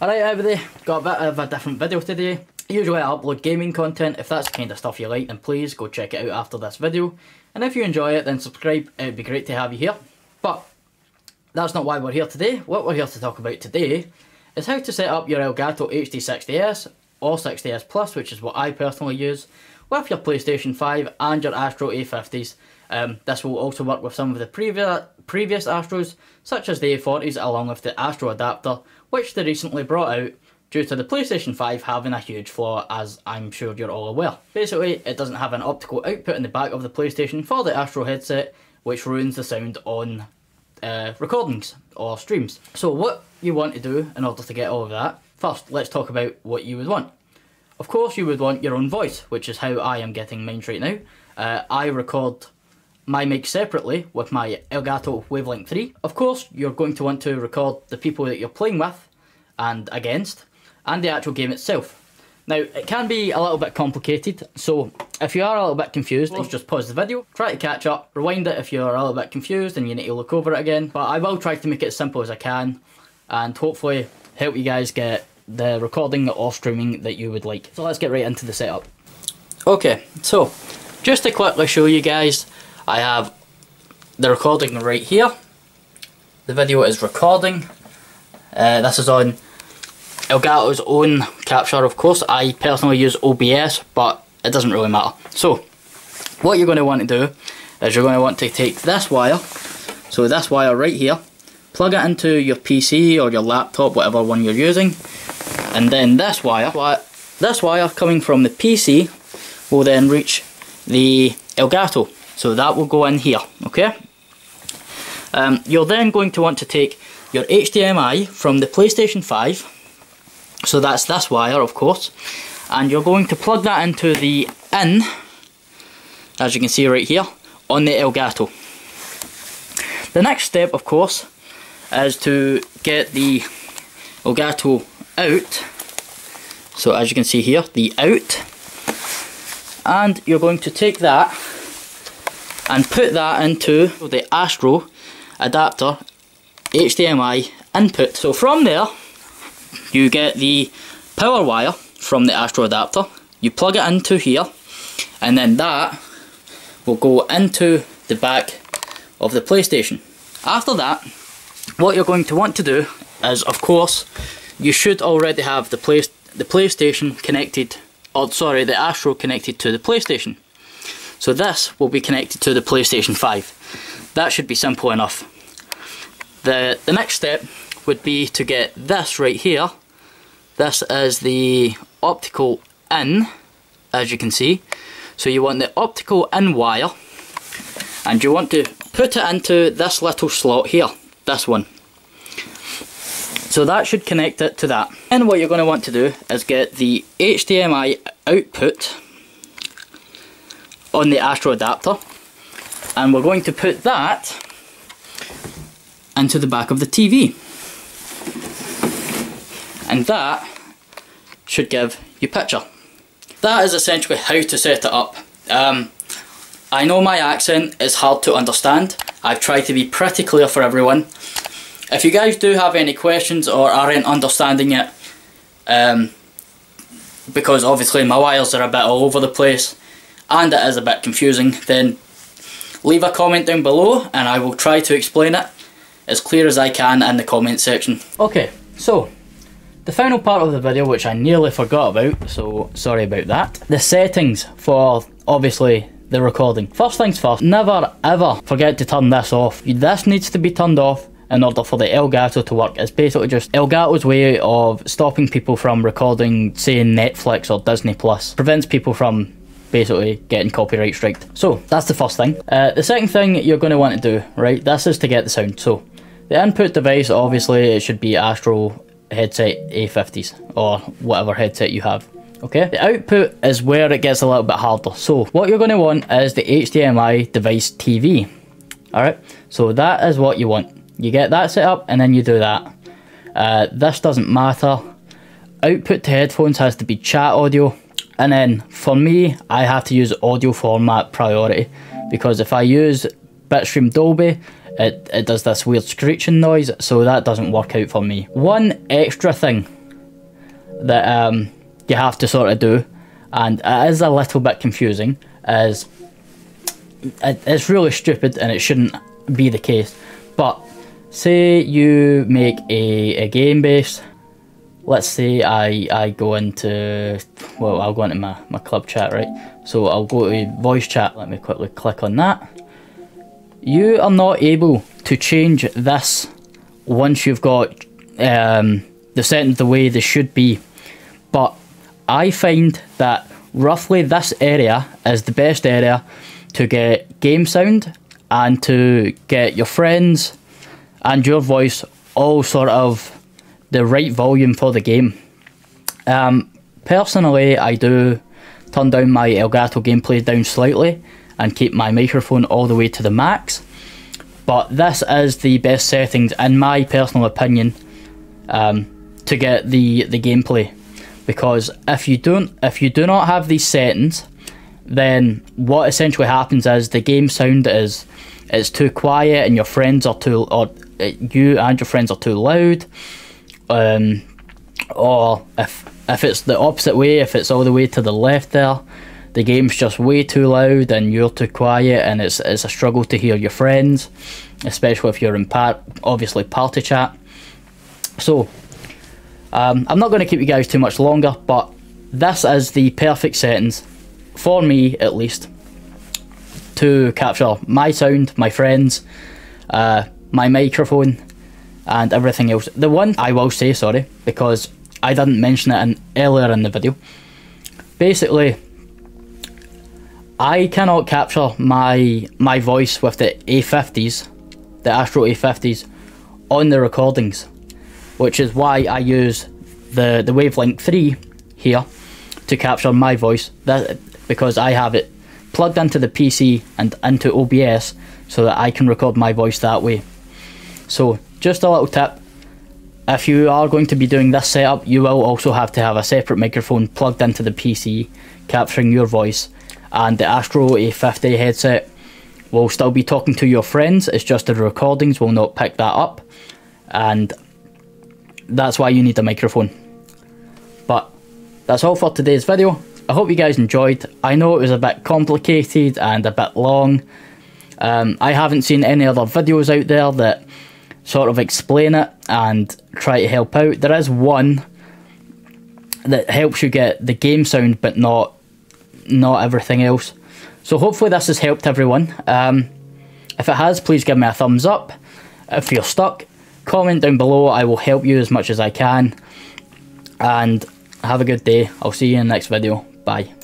Alright everybody, got a bit of a different video today. Usually I upload gaming content, if that's the kind of stuff you like then please go check it out after this video. And if you enjoy it then subscribe, it'd be great to have you here. But that's not why we're here today. What we're here to talk about today is how to set up your Elgato HD60S or 60S Plus, which is what I personally use, with your PlayStation 5 and your Astro A50s. Um, this will also work with some of the previous previous Astros, such as the A40s along with the Astro adapter, which they recently brought out due to the PlayStation 5 having a huge flaw as I'm sure you're all aware. Basically, it doesn't have an optical output in the back of the PlayStation for the Astro headset, which ruins the sound on uh, recordings or streams. So what you want to do in order to get all of that, first let's talk about what you would want. Of course you would want your own voice, which is how I am getting mine right now. Uh, I record my mic separately with my Elgato Wavelink 3. Of course, you're going to want to record the people that you're playing with and against, and the actual game itself. Now, it can be a little bit complicated, so if you are a little bit confused, well, just pause the video, try to catch up, rewind it if you're a little bit confused and you need to look over it again, but I will try to make it as simple as I can, and hopefully help you guys get the recording or streaming that you would like. So let's get right into the setup. Okay, so just to quickly show you guys I have the recording right here. The video is recording. Uh, this is on Elgato's own capture, of course. I personally use OBS, but it doesn't really matter. So, what you're going to want to do is you're going to want to take this wire, so this wire right here, plug it into your PC or your laptop, whatever one you're using, and then this wire, this wire coming from the PC will then reach the Elgato so that will go in here, okay? Um, you're then going to want to take your HDMI from the PlayStation 5, so that's this wire of course, and you're going to plug that into the in, as you can see right here, on the Elgato. The next step of course is to get the Elgato out, so as you can see here, the out, and you're going to take that and put that into the Astro adapter HDMI input. So from there you get the power wire from the Astro adapter, you plug it into here and then that will go into the back of the PlayStation. After that what you're going to want to do is of course you should already have the play the PlayStation connected or sorry the Astro connected to the PlayStation. So this will be connected to the PlayStation 5. That should be simple enough. The, the next step would be to get this right here. This is the optical in, as you can see. So you want the optical in wire, and you want to put it into this little slot here, this one. So that should connect it to that. And what you're going to want to do is get the HDMI output on the Astro adapter and we're going to put that into the back of the TV and that should give you picture. That is essentially how to set it up. Um, I know my accent is hard to understand. I've tried to be pretty clear for everyone. If you guys do have any questions or aren't understanding it, um, because obviously my wires are a bit all over the place, and it is a bit confusing, then leave a comment down below and I will try to explain it as clear as I can in the comment section. Okay, so the final part of the video which I nearly forgot about, so sorry about that. The settings for obviously the recording. First things first, never ever forget to turn this off. This needs to be turned off in order for the Elgato to work. It's basically just Elgato's way of stopping people from recording, say, Netflix or Disney Plus. Prevents people from basically getting copyright striked. So that's the first thing. Uh, the second thing you're going to want to do, right, this is to get the sound. So the input device, obviously it should be Astro headset A50s or whatever headset you have. Okay, the output is where it gets a little bit harder. So what you're going to want is the HDMI device TV. Alright, so that is what you want. You get that set up and then you do that. Uh, this doesn't matter. Output to headphones has to be chat audio and then for me, I have to use audio format priority because if I use Bitstream Dolby, it, it does this weird screeching noise, so that doesn't work out for me. One extra thing that um, you have to sort of do, and it is a little bit confusing. As it, it's really stupid and it shouldn't be the case. But say you make a, a game base. Let's say I, I go into, well, I'll go into my, my club chat, right? So I'll go to voice chat. Let me quickly click on that. You are not able to change this once you've got um, the settings the way they should be. But I find that roughly this area is the best area to get game sound and to get your friends and your voice all sort of the right volume for the game. Um, personally, I do turn down my Elgato gameplay down slightly and keep my microphone all the way to the max. But this is the best settings, in my personal opinion, um, to get the the gameplay. Because if you don't, if you do not have these settings, then what essentially happens is the game sound is it's too quiet and your friends are too or uh, you and your friends are too loud um, or if if it's the opposite way if it's all the way to the left there the game's just way too loud and you're too quiet and it's, it's a struggle to hear your friends especially if you're in part obviously party chat. So um, I'm not going to keep you guys too much longer but this is the perfect settings for me at least, to capture my sound, my friends, uh, my microphone, and everything else. The one I will say, sorry, because I didn't mention it in, earlier in the video. Basically, I cannot capture my my voice with the A50s, the Astro A50s, on the recordings, which is why I use the the Wavelink 3 here to capture my voice. That because I have it plugged into the PC and into OBS so that I can record my voice that way. So just a little tip, if you are going to be doing this setup, you will also have to have a separate microphone plugged into the PC capturing your voice and the Astro A50 headset will still be talking to your friends, it's just the recordings will not pick that up and that's why you need a microphone. But that's all for today's video. I hope you guys enjoyed. I know it was a bit complicated and a bit long. Um, I haven't seen any other videos out there that sort of explain it and try to help out. There is one that helps you get the game sound but not not everything else. So hopefully this has helped everyone. Um, if it has, please give me a thumbs up. If you're stuck, comment down below. I will help you as much as I can. And have a good day. I'll see you in the next video. Bye.